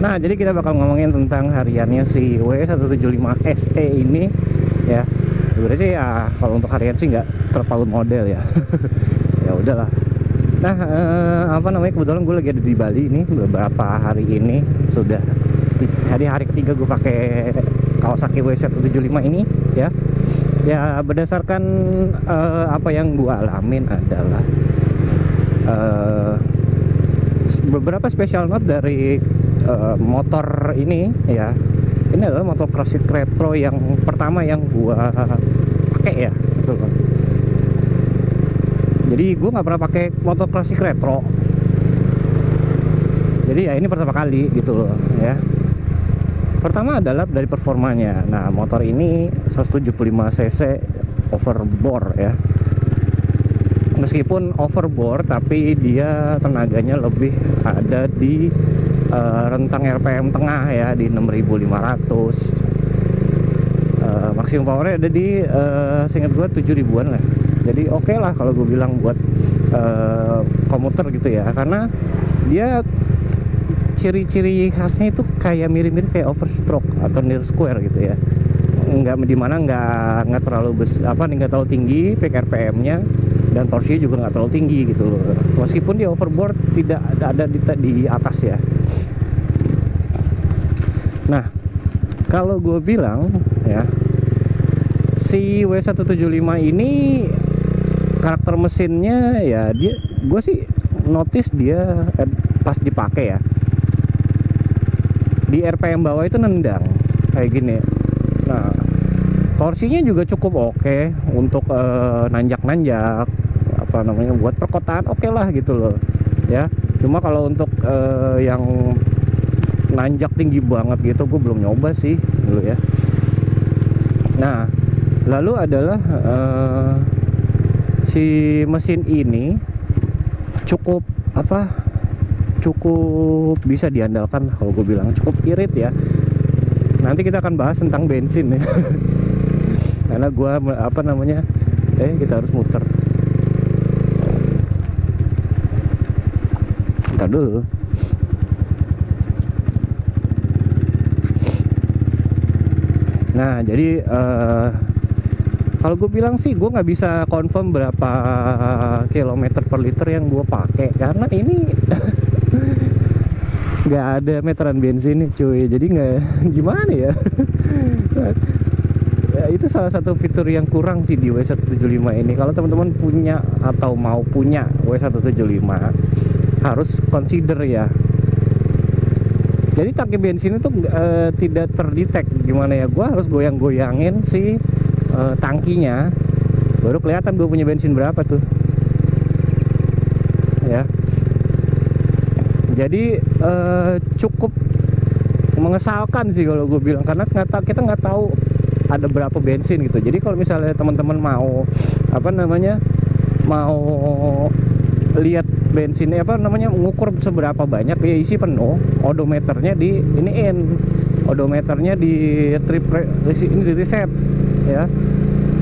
Nah, jadi kita bakal ngomongin tentang hariannya si W175 SE ini ya. Sebenarnya sih ya kalau untuk harian sih nggak terpaut model ya. ya udahlah. Nah, eh, apa namanya kebetulan gue lagi ada di Bali ini beberapa hari ini sudah hari hari ketiga gue pakai Kawasaki W175 ini ya. Ya berdasarkan eh, apa yang gue alamin adalah eh, beberapa special note dari uh, motor ini ya. Ini adalah motor classic retro yang pertama yang gua pakai ya gitu jadi gua nggak pernah pakai motor classic retro. Jadi ya ini pertama kali gitu loh ya. Pertama adalah dari performanya. Nah motor ini 175 cc overbore ya. Meskipun overbore tapi dia tenaganya lebih ada di uh, rentang RPM tengah ya di 6500 uh, maksimum powernya ada di uh, seingat gue 7000an lah. Jadi oke okay lah kalau gue bilang buat uh, komuter gitu ya. Karena dia ciri-ciri khasnya itu kayak mirip-mirip kayak overstroke atau near square gitu ya. Nggak di mana nggak nggak terlalu bes apa nggak terlalu tinggi peak RPM-nya dan torsinya juga nggak terlalu tinggi gitu. Loh meskipun di overboard tidak ada di, di atas ya. Nah kalau gue bilang ya si W175 ini karakter mesinnya ya dia gue sih notice dia eh, pas dipakai ya. Di RPM bawah itu nendang kayak gini torsinya juga cukup oke okay untuk uh, nanjak-nanjak apa namanya buat perkotaan oke okay lah gitu loh ya. Cuma kalau untuk uh, yang nanjak tinggi banget gitu gue belum nyoba sih dulu ya. Nah lalu adalah uh, si mesin ini cukup apa cukup bisa diandalkan kalau gue bilang cukup irit ya. Nanti kita akan bahas tentang bensin ya karena gue apa namanya eh kita harus muter. Ntar dulu. Nah jadi uh, kalau gue bilang sih gue nggak bisa confirm berapa kilometer per liter yang gue pakai. Karena ini nggak ada meteran bensin nih cuy. Jadi nggak gimana ya itu salah satu fitur yang kurang sih di W175 ini. Kalau teman-teman punya atau mau punya W175 harus consider ya. Jadi tangki bensin itu e, tidak terdetek gimana ya. Gue harus goyang-goyangin si e, tangkinya baru kelihatan gue punya bensin berapa tuh. Ya. Jadi e, cukup mengesalkan sih kalau gue bilang. Karena kita nggak tahu ada berapa bensin gitu. Jadi kalau misalnya teman-teman mau apa namanya mau lihat bensinnya apa namanya mengukur seberapa banyak ya isi penuh odometernya di iniin. Odometernya di trip ini di reset ya.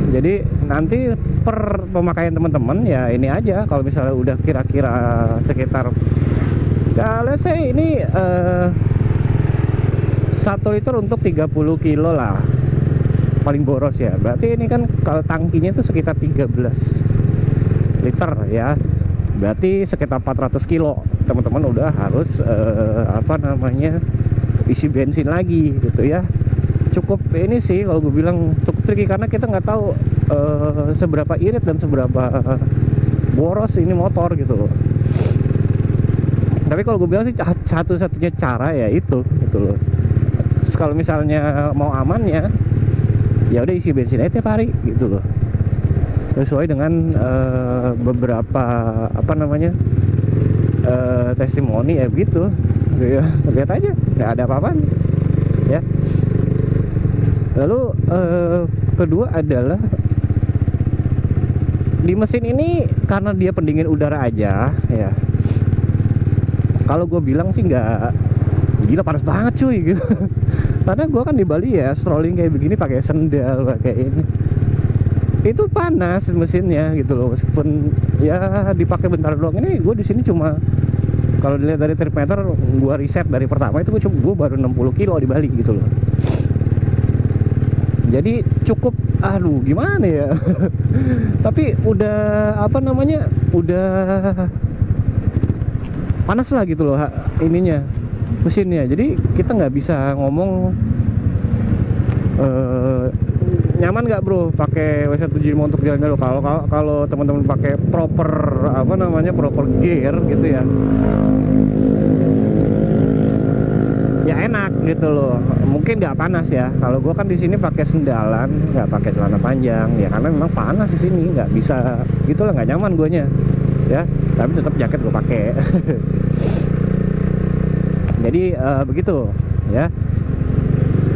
Jadi nanti per pemakaian teman-teman ya ini aja. Kalau misalnya udah kira-kira sekitar ya let's say ini uh, 1 liter untuk 30 kilo lah paling boros ya. Berarti ini kan kalau tangkinya itu sekitar 13 liter ya. Berarti sekitar 400 kilo. Teman-teman udah harus uh, apa namanya isi bensin lagi gitu ya. Cukup ini sih kalau gue bilang cukup tricky karena kita nggak tahu uh, seberapa irit dan seberapa boros ini motor gitu tapi kalau gue bilang sih satu-satunya cara ya itu gitu loh. Kalau misalnya mau aman ya ya udah isi bensin aja tiap hari gitu loh. Sesuai dengan uh, beberapa apa namanya uh, testimoni ya begitu. Ya lihat aja nggak ada apa-apa. Ya. Lalu uh, kedua adalah di mesin ini karena dia pendingin udara aja ya. Kalau gue bilang sih nggak gila panas banget cuy gitu karena gue kan di Bali ya strolling kayak begini pakai sendal pakai ini. Itu panas mesinnya gitu loh meskipun ya dipakai bentar doang. Ini gue di sini cuma kalau dilihat dari trip meter gua riset dari pertama itu gua, gua baru 60 kilo di Bali gitu loh. Jadi cukup aduh gimana ya? Tapi udah apa namanya udah panas lah gitu loh ininya mesinnya. Jadi kita nggak bisa ngomong uh, nyaman nggak bro? Pakai WC75 untuk jalan jauh kalau kalau, kalau teman-teman pakai proper apa namanya proper gear gitu ya. Ya enak gitu loh. Mungkin nggak panas ya. Kalau gue kan di sini pakai sendalan nggak pakai celana panjang. Ya karena memang panas di sini. Nggak bisa gitulah nggak nyaman guanya. Ya tapi tetap jaket gue pakai jadi uh, begitu ya.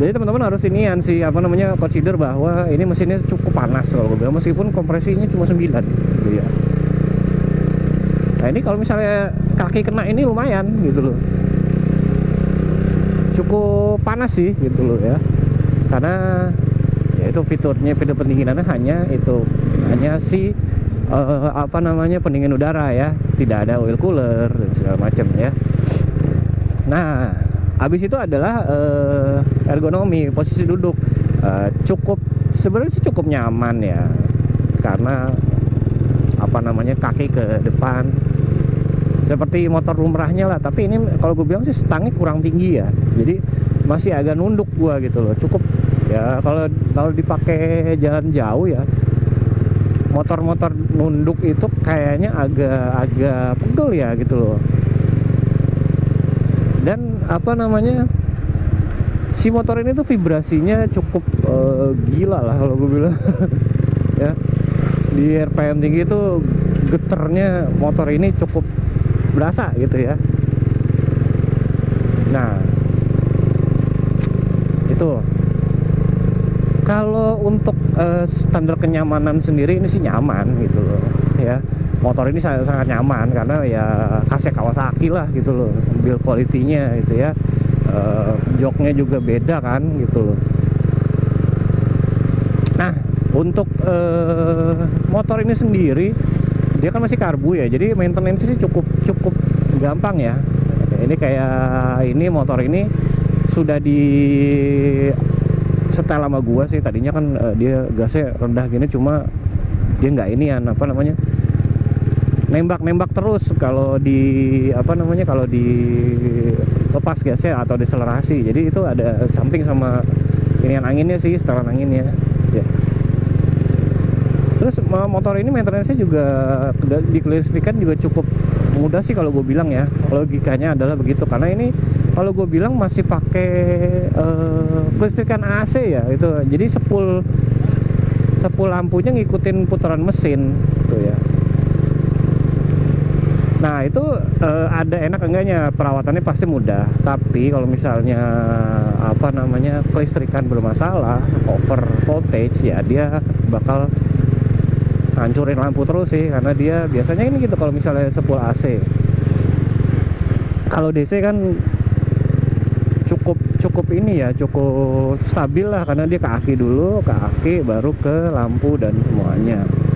Jadi teman-teman harus ini sih apa namanya consider bahwa ini mesinnya cukup panas kalau gue bilang meskipun kompresinya cuma 9 gitu ya. Nah ini kalau misalnya kaki kena ini lumayan gitu loh. Cukup panas sih gitu loh ya. Karena ya itu fiturnya fitur pendinginannya hanya itu hanya si uh, apa namanya pendingin udara ya. Tidak ada oil cooler dan segala macam ya nah habis itu adalah uh, ergonomi posisi duduk. Uh, cukup sebenarnya sih cukup nyaman ya. Karena apa namanya kaki ke depan. Seperti motor lumrahnya lah. Tapi ini kalau gue bilang sih stangnya kurang tinggi ya. Jadi masih agak nunduk gua gitu loh. Cukup ya kalau kalau dipakai jalan jauh ya motor-motor nunduk itu kayaknya agak agak pegel ya gitu loh dan apa namanya si motor ini tuh vibrasinya cukup uh, gila lah kalau gue bilang. Ya di RPM tinggi itu geternya motor ini cukup berasa gitu ya. Nah itu. Kalau untuk uh, standar kenyamanan sendiri ini sih nyaman gitu loh ya. Motor ini sangat, sangat nyaman karena ya khasnya Kawasaki lah gitu loh build quality-nya gitu ya. Uh, joknya juga beda kan gitu loh. Nah untuk uh, motor ini sendiri dia kan masih karbu ya jadi maintenance sih cukup cukup gampang ya. Ini kayak ini motor ini sudah di setel sama gua sih. Tadinya kan uh, dia gasnya rendah gini cuma dia nggak ini ya apa namanya nembak-nembak terus kalau di apa namanya kalau di lepas gasnya atau deselerasi jadi itu ada samping sama inian anginnya sih setelan anginnya. Ya. Terus motor ini maintenance-nya juga dikelistrikan juga cukup mudah sih kalau gue bilang ya. Logikanya adalah begitu. Karena ini kalau gue bilang masih pakai uh, kelistrikan AC ya itu. Jadi sepul sepul lampunya ngikutin putaran mesin tuh ya Nah itu uh, ada enak enggaknya? Perawatannya pasti mudah. Tapi kalau misalnya apa namanya kelistrikan bermasalah, over voltage ya dia bakal hancurin lampu terus sih. Karena dia biasanya ini gitu kalau misalnya sepul AC kalau DC kan cukup cukup ini ya cukup stabil lah. Karena dia ke aki dulu ke aki baru ke lampu dan semuanya. ya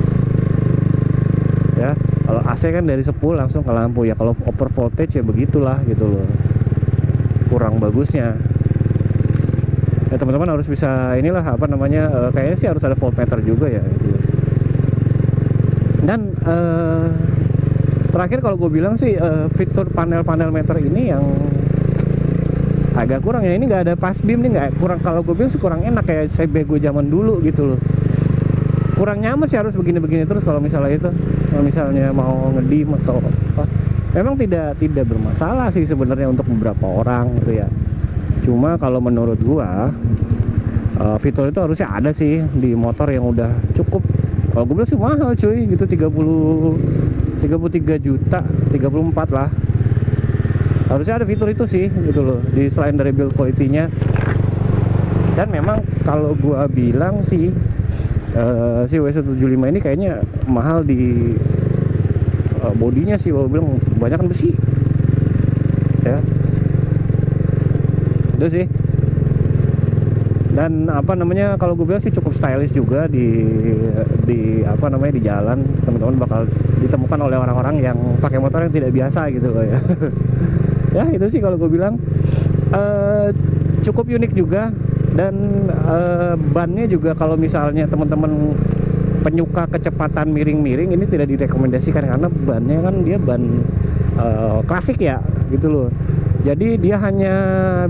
AC kan dari sepul langsung ke lampu. Ya kalau over voltage ya begitulah gitu loh. Kurang bagusnya. Ya teman-teman harus bisa inilah apa namanya uh, kayaknya sih harus ada voltmeter juga ya gitu dan uh, terakhir kalau gue bilang sih uh, fitur panel-panel meter ini yang agak kurang ya. Ini nggak ada pas beam nih nggak kurang. Kalau gue bilang sih kurang enak kayak CB gue zaman dulu gitu loh. Kurang nyaman sih harus begini-begini terus kalau misalnya itu kalau misalnya mau ngedim atau apa memang tidak tidak bermasalah sih sebenarnya untuk beberapa orang gitu ya. Cuma kalau menurut gua uh, fitur itu harusnya ada sih di motor yang udah cukup. Kalau gue bilang sih mahal cuy gitu 30 33 juta 34 lah. Harusnya ada fitur itu sih gitu loh di selain dari build quality-nya. Dan memang kalau gua bilang sih uh, si W175 ini kayaknya mahal di uh, bodinya sih. Gua bilang banyak kan besi. Ya. Itu sih. Dan apa namanya kalau gue bilang sih cukup stylish juga di di apa namanya di jalan. Teman-teman bakal ditemukan oleh orang-orang yang pakai motor yang tidak biasa gitu loh ya. Ya itu sih kalau gue bilang. Eh, cukup unik juga dan eh, bannya juga kalau misalnya teman-teman penyuka kecepatan miring-miring ini tidak direkomendasikan karena bannya kan dia ban eh, klasik ya gitu loh. Jadi dia hanya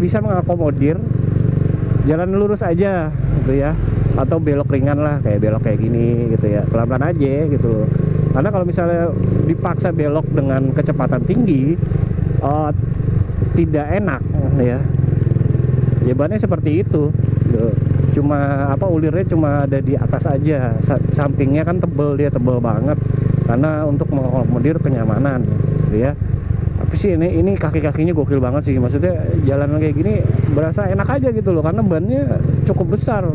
bisa mengakomodir jalan lurus aja gitu ya. Atau belok ringan lah kayak belok kayak gini gitu ya. Pelan-pelan aja gitu loh. Karena kalau misalnya dipaksa belok dengan kecepatan tinggi eh, tidak enak ya ya bannya seperti itu. Cuma apa ulirnya cuma ada di atas aja. Sa- sampingnya kan tebel dia tebel banget. Karena untuk mengakomodir kenyamanan gitu ya. Tapi sih ini ini kaki kakinya gokil banget sih. Maksudnya jalan kayak gini berasa enak aja gitu loh karena bannya cukup besar.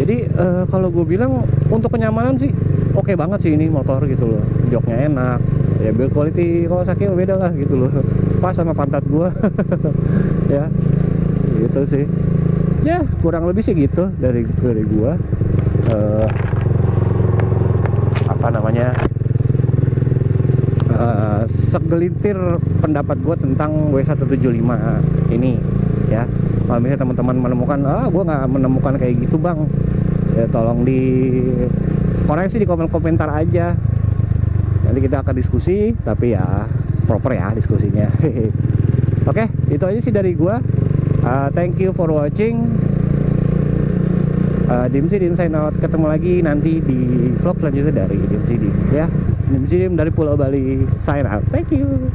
Jadi eh, kalau gue bilang untuk kenyamanan sih oke banget sih ini motor gitu loh. Joknya enak ya build quality Kawasaki mah beda lah gitu loh pas sama pantat gue ya gitu sih. Ya kurang lebih sih gitu dari dari gue Eh, apa namanya? Eh, segelintir pendapat gue tentang W175 ini ya. Kalau misalnya teman-teman menemukan ah gue nggak menemukan kayak gitu bang ya tolong di koreksi di komen komentar aja. Nanti kita akan diskusi tapi ya proper ya diskusinya. Oke itu aja sih dari gua. Uh, thank you for watching. Uh, Dimsi Dim sign out. Ketemu lagi nanti di vlog selanjutnya dari Dimsi Dim ya. Dimsi Dim dari Pulau Bali sign out. Thank you